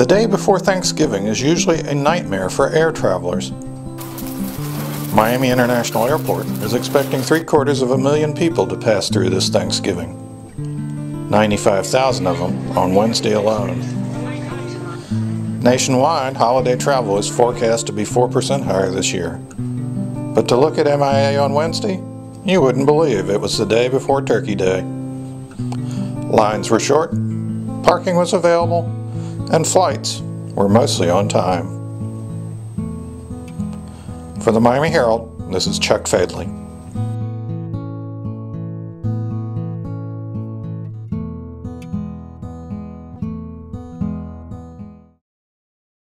The day before Thanksgiving is usually a nightmare for air travelers. Miami International Airport is expecting three quarters of a million people to pass through this Thanksgiving. 95,000 of them on Wednesday alone. Nationwide, holiday travel is forecast to be 4% higher this year. But to look at MIA on Wednesday, you wouldn't believe it was the day before Turkey Day. Lines were short, parking was available, and flights were mostly on time. For the Miami Herald, this is Chuck Fadely.